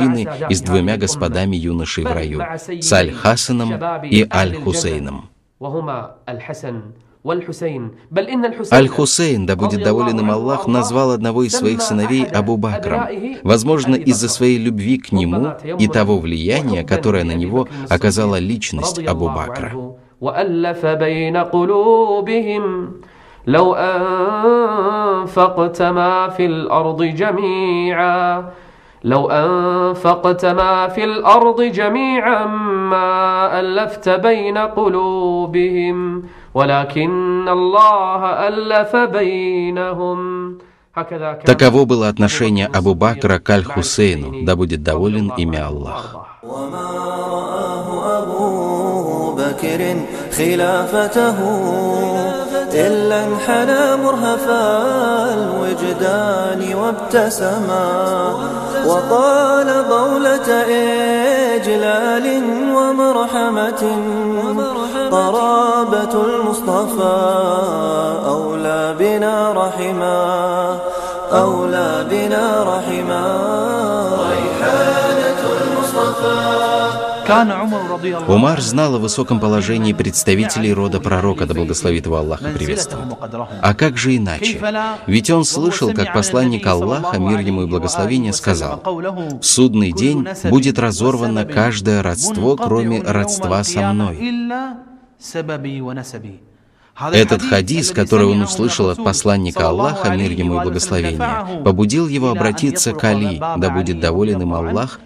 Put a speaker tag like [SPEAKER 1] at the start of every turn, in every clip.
[SPEAKER 1] мужчины и с двумя господами юношей в раю, с Аль-Хасаном и Аль-Хусейном. Аль-Хусейн, да будет доволен им Аллах, назвал одного из своих сыновей Абу Бакром, возможно, из-за своей любви к нему и того влияния, которое на него оказала личность Абу Бакра. لو أنفقت ما في الأرض جميعا لو أنفقت ما في الأرض جميعا ما ألفت بين قلوبهم ولكن الله ألف بينهم Таково было отношение Абу Бакра к Аль-Хусейну, да будет доволен имя Аллах. إلا انحنى مرهف الوجدان وابتسما وطال ضولة إجلال ومرحمة قرابة المصطفى أولى بنا رحما أولى بنا رحما Умар знал о высоком положении представителей рода пророка, да благословит его Аллах и приветствует. А как же иначе? Ведь он слышал, как посланник Аллаха, мир ему и благословение, сказал, «В судный день будет разорвано каждое родство, кроме родства со мной». Этот хадис, который он услышал от посланника Аллаха, мир ему и благословение, побудил его обратиться к Али, да будет доволен им Аллах,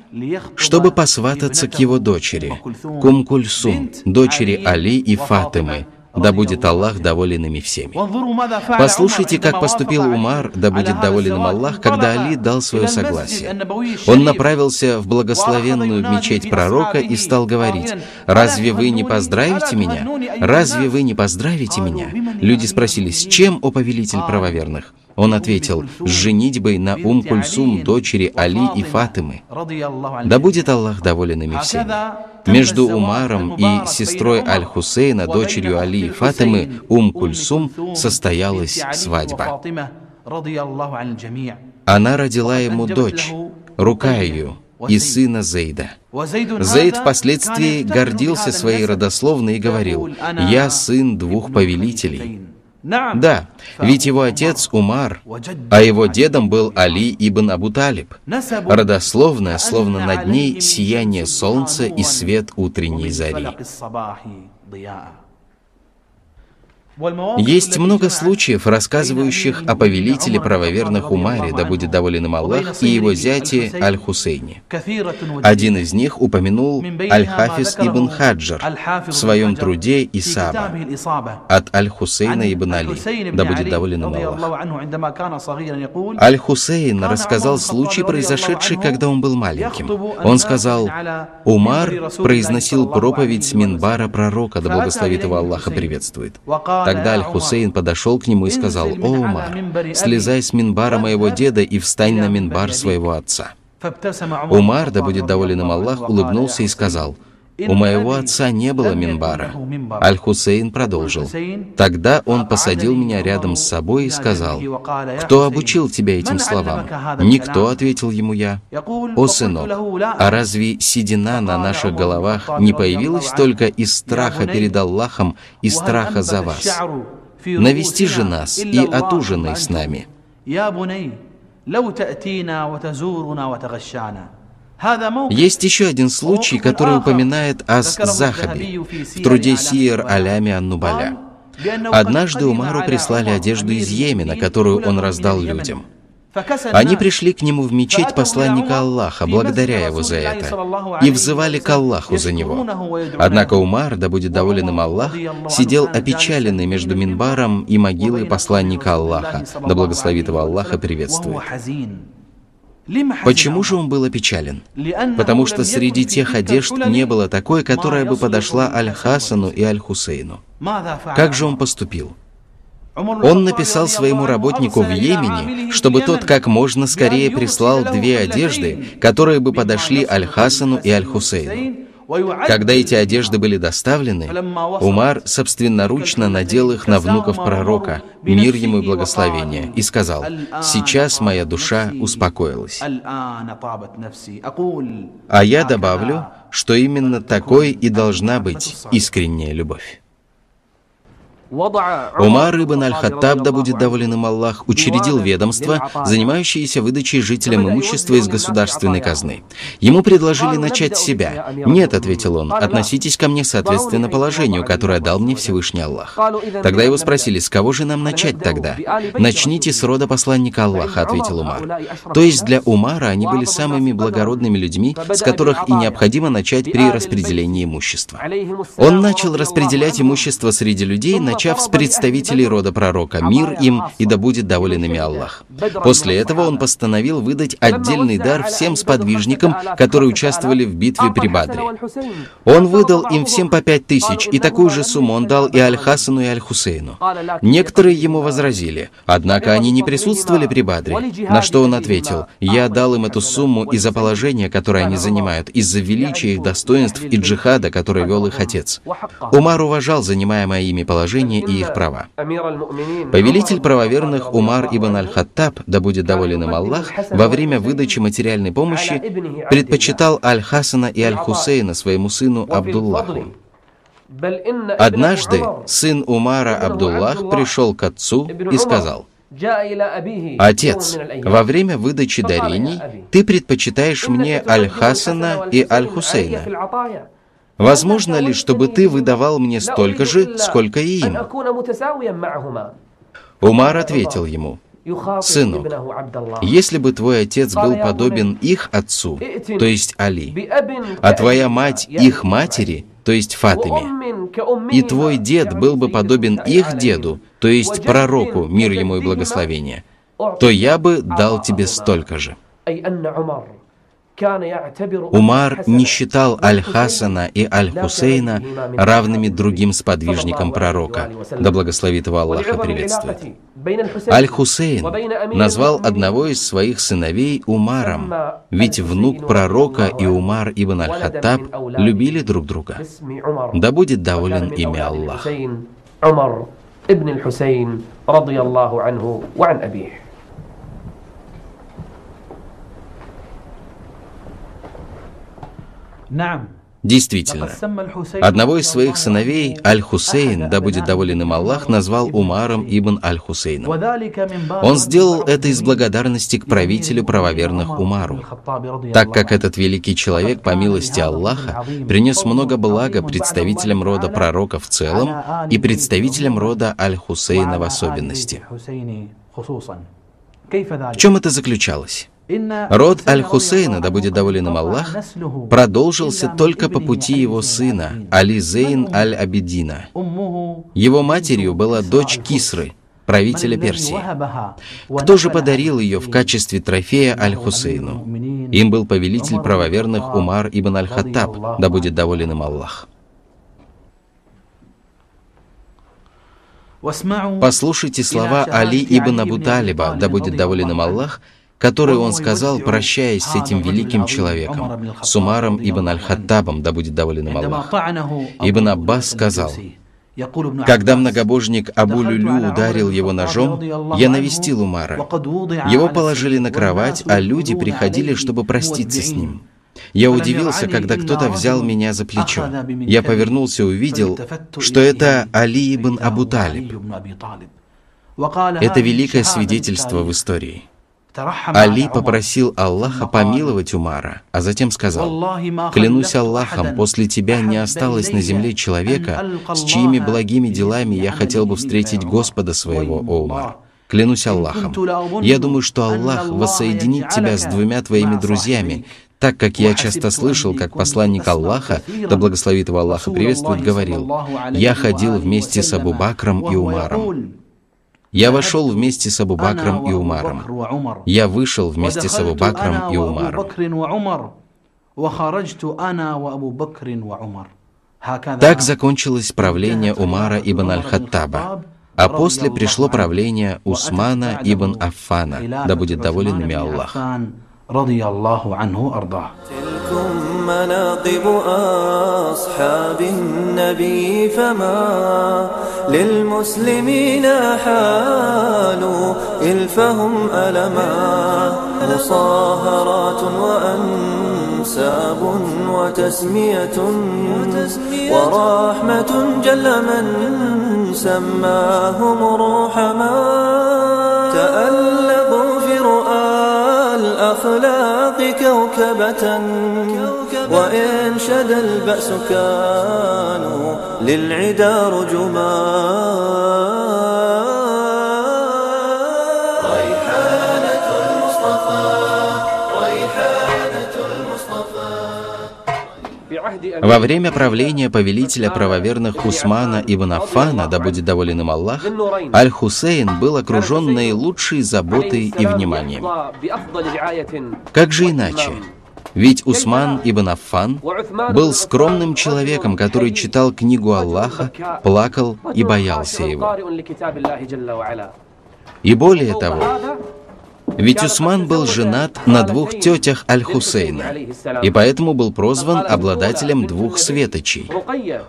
[SPEAKER 1] чтобы посвататься к его дочери, Кум-Кульсум, дочери Али и Фатымы, да будет Аллах доволен ими всеми. Послушайте, как поступил Умар, да будет доволен им Аллах, когда Али дал свое согласие. Он направился в благословенную мечеть пророка и стал говорить, «Разве вы не поздравите меня? Разве вы не поздравите меня?» Люди спросили, «С чем, о повелитель правоверных?» Он ответил, с женитьбой на Ум Кульсум, дочери Али и Фатымы. Да будет Аллах доволен ими всеми. Между Умаром и сестрой Аль-Хусейна, дочерью Али и Фатымы, Ум Кульсум, состоялась свадьба. Она родила ему дочь, Рукаю, и сына Зейда. Зейд впоследствии гордился своей родословной и говорил, «Я сын двух повелителей». Да, ведь его отец Умар, а его дедом был Али ибн Абу Талиб. Родословная, словно над ней сияние солнца и свет утренней зари. Есть много случаев, рассказывающих о повелителе правоверных Умаре, да будет доволен им Аллах, и его зяте Аль-Хусейне. Один из них упомянул Аль-Хафиз ибн Хаджар в своем труде Исаба от Аль-Хусейна ибн Али, да будет доволен им Аллах. Аль-Хусейн рассказал случай, произошедший, когда он был маленьким. Он сказал, Умар произносил проповедь с Минбара пророка, да благословит его Аллаха приветствует. Тогда Аль-Хусейн подошел к нему и сказал, «О, Умар, слезай с минбара моего деда и встань на минбар своего отца». Умар, да будет доволен им Аллах, улыбнулся и сказал, у моего отца не было минбара. Аль-Хусейн продолжил. Тогда он посадил меня рядом с собой и сказал, «Кто обучил тебя этим словам?» «Никто», — ответил ему я. «О, сынок, а разве седина на наших головах не появилась только из страха перед Аллахом и страха за вас? Навести же нас и отужинай с нами». Есть еще один случай, который упоминает Ас-Захаби в труде Сиер Алями Аннубаля. Однажды Умару прислали одежду из Йемена, которую он раздал людям. Они пришли к нему в мечеть посланника Аллаха, благодаря его за это, и взывали к Аллаху за него. Однако Умар, да будет доволен им Аллах, сидел опечаленный между Минбаром и могилой посланника Аллаха, да благословит его Аллаха приветствует. Почему же он был опечален? Потому что среди тех одежд не было такой, которая бы подошла Аль-Хасану и Аль-Хусейну. Как же он поступил? Он написал своему работнику в Йемене, чтобы тот как можно скорее прислал две одежды, которые бы подошли Аль-Хасану и Аль-Хусейну. Когда эти одежды были доставлены, Умар собственноручно надел их на внуков пророка, мир ему и благословение, и сказал, «Сейчас моя душа успокоилась». А я добавлю, что именно такой и должна быть искренняя любовь. Умар ибн аль-Хаттаб, да будет доволен им Аллах, учредил ведомство, занимающееся выдачей жителям имущества из государственной казны. Ему предложили начать с себя. «Нет», — ответил он, — «относитесь ко мне соответственно положению, которое дал мне Всевышний Аллах». Тогда его спросили, с кого же нам начать тогда? «Начните с рода посланника Аллаха», — ответил Умар. То есть для Умара они были самыми благородными людьми, с которых и необходимо начать при распределении имущества. Он начал распределять имущество среди людей, начав начав с представителей рода пророка, мир им и да будет доволен ими Аллах. После этого он постановил выдать отдельный дар всем сподвижникам, которые участвовали в битве при Бадре. Он выдал им всем по пять тысяч, и такую же сумму он дал и Аль-Хасану, и Аль-Хусейну. Некоторые ему возразили, однако они не присутствовали при Бадре, на что он ответил, «Я дал им эту сумму из-за положения, которое они занимают, из-за величия их достоинств и джихада, который вел их отец». Умар уважал занимаемое ими положение граждане и их права. Повелитель правоверных Умар ибн аль-Хаттаб, да будет доволен им Аллах, во время выдачи материальной помощи предпочитал Аль-Хасана и Аль-Хусейна своему сыну Абдуллаху. Однажды сын Умара Абдуллах пришел к отцу и сказал, «Отец, во время выдачи дарений ты предпочитаешь мне Аль-Хасана и Аль-Хусейна. Возможно ли, чтобы ты выдавал мне столько же, сколько и им? Умар ответил ему, «Сынок, если бы твой отец был подобен их отцу, то есть Али, а твоя мать их матери, то есть Фатиме, и твой дед был бы подобен их деду, то есть пророку, мир ему и благословение, то я бы дал тебе столько же». Умар не считал Аль-Хасана и Аль-Хусейна равными другим сподвижникам пророка, да благословит его Аллаха приветствует. Аль-Хусейн назвал одного из своих сыновей Умаром, ведь внук пророка и Умар ибн Аль-Хаттаб любили друг друга. Да будет доволен ими Аллах. ابن الحسين رضي الله عنه وعن أبيه Действительно, одного из своих сыновей, Аль-Хусейн, да будет доволен им Аллах, назвал Умаром ибн Аль-Хусейном. Он сделал это из благодарности к правителю правоверных Умару, так как этот великий человек, по милости Аллаха, принес много блага представителям рода пророка в целом и представителям рода Аль-Хусейна в особенности. В чем это заключалось? Род Аль-Хусейна, да будет доволен им Аллах, продолжился только по пути его сына, Али Зейн Аль-Абидина. Его матерью была дочь Кисры, правителя Персии. Кто же подарил ее в качестве трофея Аль-Хусейну? Им был повелитель правоверных Умар ибн Аль-Хаттаб, да будет доволен им Аллах. Послушайте слова Али ибн Абу Талиба, да будет доволен им Аллах, который он сказал, прощаясь с этим великим человеком, с Умаром ибн Аль-Хаттабом, да будет доволен им Аллах. Ибн Аббас сказал, когда многобожник Абу Люлю ударил его ножом, я навестил Умара. Его положили на кровать, а люди приходили, чтобы проститься с ним. Я удивился, когда кто-то взял меня за плечо. Я повернулся и увидел, что это Али ибн Абу Талиб. Это великое свидетельство в истории. Али попросил Аллаха помиловать Умара, а затем сказал, «Клянусь Аллахом, после тебя не осталось на земле человека, с чьими благими делами я хотел бы встретить Господа своего, о Умар. Клянусь Аллахом. Я думаю, что Аллах воссоединит тебя с двумя твоими друзьями, так как я часто слышал, как посланник Аллаха, да благословит его Аллаха приветствует, говорил, «Я ходил вместе с Абу Бакром и Умаром». Я вошел вместе с Абу Бакром и Умаром. Я вышел вместе с Абу Бакром и Умаром. Так закончилось правление Умара ибн Аль-Хаттаба, а после пришло правление Усмана ибн Аффана, да будет доволен ими Аллах.
[SPEAKER 2] رضي الله عنه أرضاه تلكم مناقب أصحاب النبي فما للمسلمين حال إلفهم ألما. مصاهرات وأنساب وتسمية ورحمة جل من سماهم رحما. تألم الأخلاق كوكبة وإن شد البأس كانوا للعدا رجما.
[SPEAKER 1] Во время правления повелителя правоверных Усмана ибн Аффана, да будет доволен им Аллах, Аль-Хусейн был окружен наилучшей заботой и вниманием. Как же иначе? Ведь Усман ибн Аффан был скромным человеком, который читал книгу Аллаха, плакал и боялся его. И более того, ведь Усман был женат на двух тетях Аль-Хусейна, и поэтому был прозван обладателем двух светочей.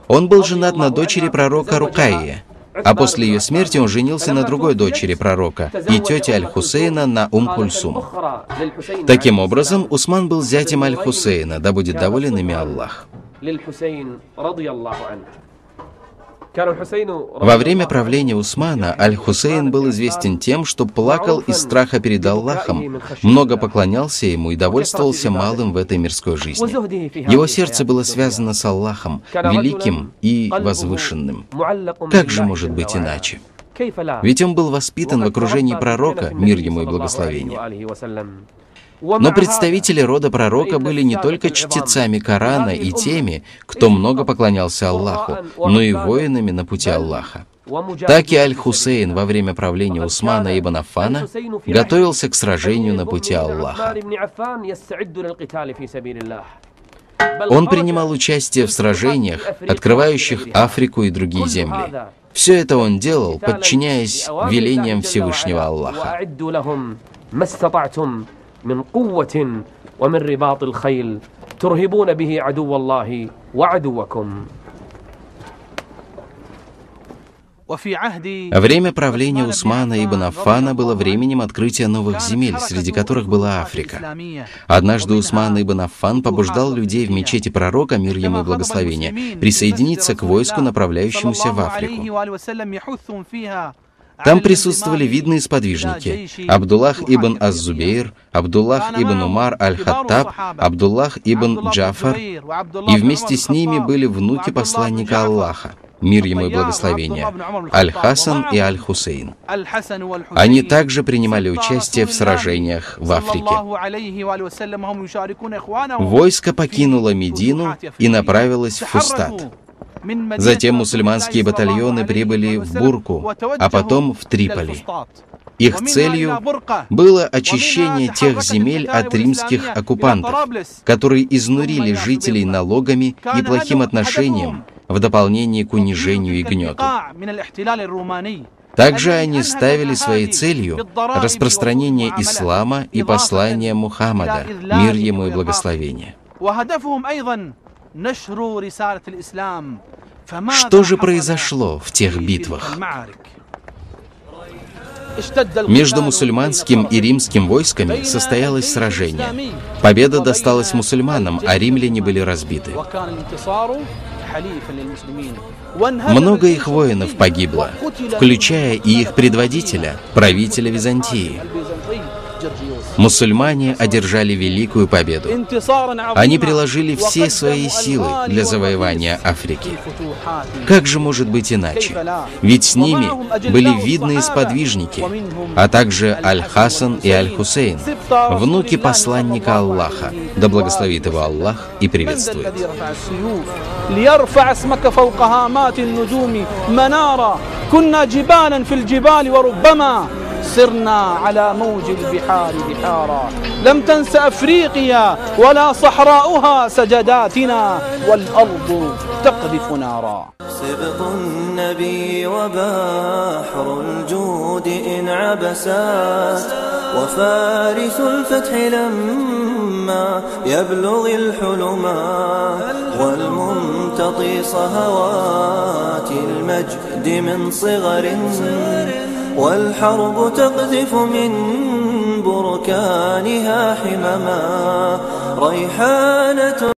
[SPEAKER 1] Он был женат на дочери пророка Рукайе, а после ее смерти он женился на другой дочери пророка и тете Аль-Хусейна на Ум-Кульсум. Таким образом, Усман был зятем Аль-Хусейна, да будет доволен ими Аллах. Во время правления Усмана Аль-Хусейн был известен тем, что плакал из страха перед Аллахом, много поклонялся ему и довольствовался малым в этой мирской жизни. Его сердце было связано с Аллахом, великим и возвышенным. Как же может быть иначе? Ведь он был воспитан в окружении пророка, мир ему и благословение. Но представители рода пророка были не только чтецами Корана и теми, кто много поклонялся Аллаху, но и воинами на пути Аллаха. Так и Аль-Хусейн во время правления Усмана ибн Аффана готовился к сражению на пути Аллаха. Он принимал участие в сражениях, открывающих Африку и другие земли. Все это он делал, подчиняясь велениям Всевышнего Аллаха.
[SPEAKER 3] من قوة ومن رباط الخيل ترهبون به عدو الله وعدوكم
[SPEAKER 1] Время правления Усмана ибн Аффана было временем открытия новых земель, среди которых была Африка. Однажды Усман ибн Аффан побуждал людей в мечети пророка, мир ему и благословения, присоединиться к войску, направляющемуся в Африку. Там присутствовали видные сподвижники – Абдуллах ибн Аз-Зубейр, Абдуллах ибн Умар аль-Хаттаб, Абдуллах ибн Джафар, и вместе с ними были внуки посланника Аллаха, мир ему и благословение, Аль-Хасан и Аль-Хусейн. Они также принимали участие в сражениях в Африке. Войско покинуло Медину и направилось в Фустат. Затем мусульманские батальоны прибыли в Бурку, а потом в Триполи. Их целью было очищение тех земель от римских оккупантов, которые изнурили жителей налогами и плохим отношением в дополнение к унижению и гнету. Также они ставили своей целью распространение ислама и послания Мухаммада, мир ему и благословение. Что же произошло в тех битвах? Между мусульманским и римским войсками состоялось сражение. Победа досталась мусульманам, а римляне были разбиты. Много их воинов погибло, включая и их предводителя, правителя Византии. Мусульмане одержали великую победу. Они приложили все свои силы для завоевания Африки. Как же может быть иначе? Ведь с ними были видные сподвижники, а также Аль-Хасан и Аль-Хусейн, внуки посланника Аллаха, да благословит его Аллах и приветствует.
[SPEAKER 4] كنا جبالا في الجبال وربما سرنا على موج البحار بحارا. لم تنس أفريقيا ولا صحراؤها سجداتنا والأرض تقذف نارا.
[SPEAKER 2] سبط النبي وبحر الجود إن عبسات وفارس الفتح لما يبلغ الحلما. والممتطي صهوات المجد من صغر والحرب تقذف من بركانها حمما. ريحانة